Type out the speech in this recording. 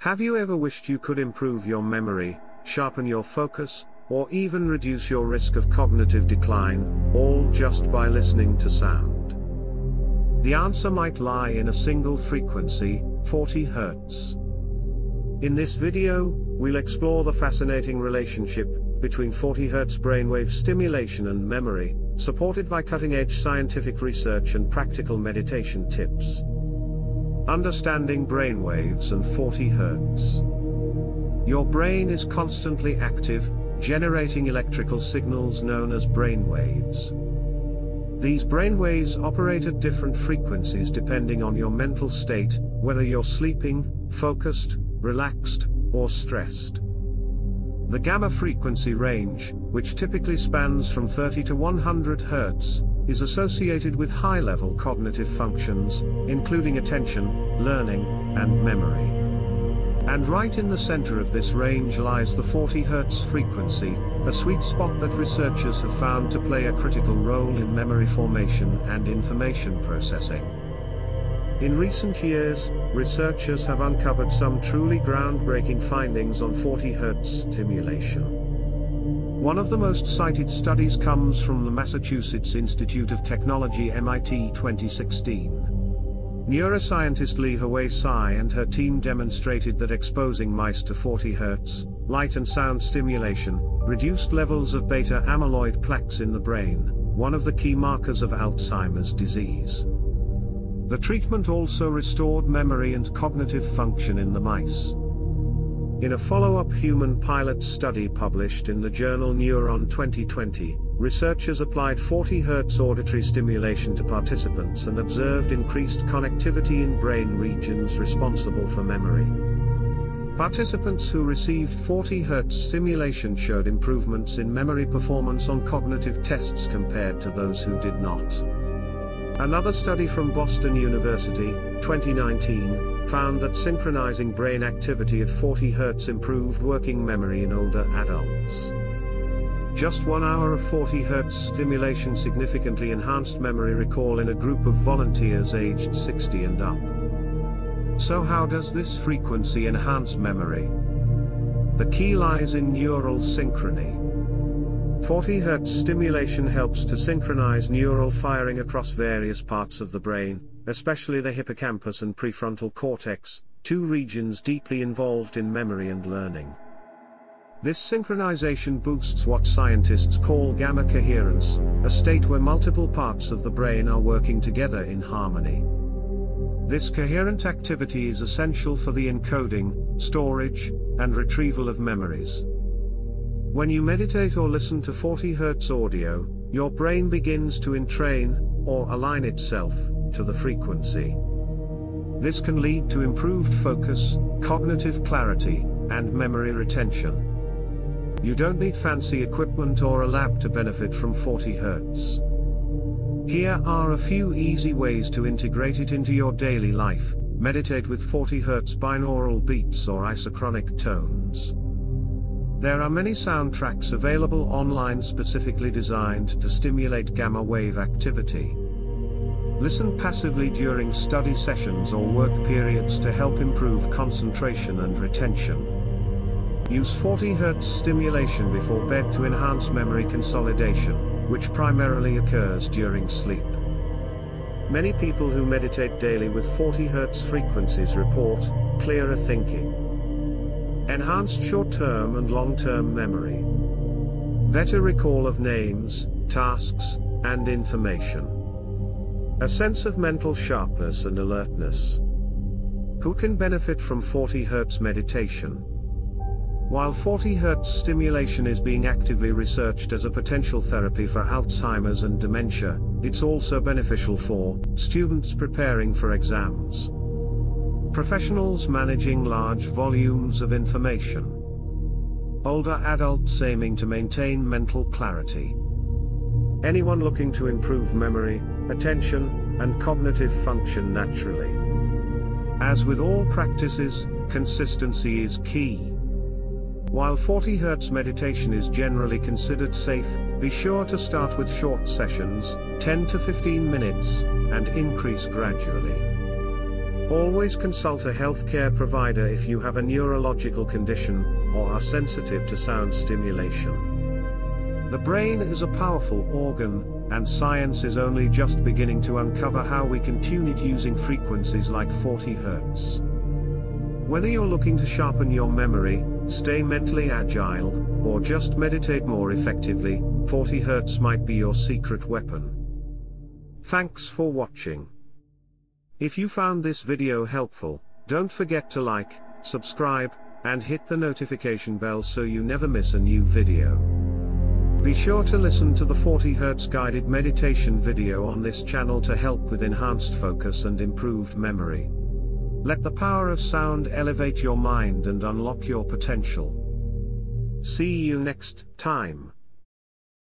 Have you ever wished you could improve your memory, sharpen your focus, or even reduce your risk of cognitive decline, all just by listening to sound? The answer might lie in a single frequency, 40 Hz. In this video, we'll explore the fascinating relationship between 40 Hz brainwave stimulation and memory, supported by cutting-edge scientific research and practical meditation tips. Understanding brainwaves and 40 Hz. Your brain is constantly active, generating electrical signals known as brainwaves. These brainwaves operate at different frequencies depending on your mental state, whether you're sleeping, focused, relaxed, or stressed. The gamma frequency range, which typically spans from 30 to 100 Hz, is associated with high-level cognitive functions, including attention, learning, and memory. And right in the center of this range lies the 40 Hz frequency, a sweet spot that researchers have found to play a critical role in memory formation and information processing. In recent years, researchers have uncovered some truly groundbreaking findings on 40 Hz stimulation. One of the most cited studies comes from the Massachusetts Institute of Technology MIT 2016. Neuroscientist Li-Huei Tsai and her team demonstrated that exposing mice to 40 Hz, light and sound stimulation, reduced levels of beta amyloid plaques in the brain, one of the key markers of Alzheimer's disease. The treatment also restored memory and cognitive function in the mice. In a follow-up human pilot study published in the journal Neuron 2020, researchers applied 40 Hz auditory stimulation to participants and observed increased connectivity in brain regions responsible for memory. Participants who received 40 Hz stimulation showed improvements in memory performance on cognitive tests compared to those who did not. Another study from Boston University, 2019, found that synchronizing brain activity at 40 Hz improved working memory in older adults. Just one hour of 40 Hz stimulation significantly enhanced memory recall in a group of volunteers aged 60 and up. So how does this frequency enhance memory? The key lies in neural synchrony. 40 Hz stimulation helps to synchronize neural firing across various parts of the brain, especially the hippocampus and prefrontal cortex, two regions deeply involved in memory and learning. This synchronization boosts what scientists call gamma coherence, a state where multiple parts of the brain are working together in harmony. This coherent activity is essential for the encoding, storage, and retrieval of memories. When you meditate or listen to 40 Hz audio, your brain begins to entrain, or align itself, to the frequency. This can lead to improved focus, cognitive clarity, and memory retention. You don't need fancy equipment or a lab to benefit from 40 Hz. Here are a few easy ways to integrate it into your daily life. Meditate with 40 Hz binaural beats or isochronic tones. There are many soundtracks available online specifically designed to stimulate gamma wave activity. Listen passively during study sessions or work periods to help improve concentration and retention. Use 40 Hz stimulation before bed to enhance memory consolidation, which primarily occurs during sleep. Many people who meditate daily with 40 Hz frequencies report clearer thinking, Enhanced short-term and long-term memory. Better recall of names, tasks, and information. A sense of mental sharpness and alertness. Who can benefit from 40 Hz meditation? While 40 Hz stimulation is being actively researched as a potential therapy for Alzheimer's and dementia, it's also beneficial for students preparing for exams. Professionals managing large volumes of information. Older adults aiming to maintain mental clarity. Anyone looking to improve memory, attention, and cognitive function naturally. As with all practices, consistency is key. While 40 Hz meditation is generally considered safe, be sure to start with short sessions, 10 to 15 minutes, and increase gradually. Always consult a healthcare provider if you have a neurological condition, or are sensitive to sound stimulation. The brain is a powerful organ, and science is only just beginning to uncover how we can tune it using frequencies like 40 Hz. Whether you're looking to sharpen your memory, stay mentally agile, or just meditate more effectively, 40 Hz might be your secret weapon. Thanks for watching. If you found this video helpful, don't forget to like, subscribe, and hit the notification bell so you never miss a new video. Be sure to listen to the 40 Hz guided meditation video on this channel to help with enhanced focus and improved memory. Let the power of sound elevate your mind and unlock your potential. See you next time.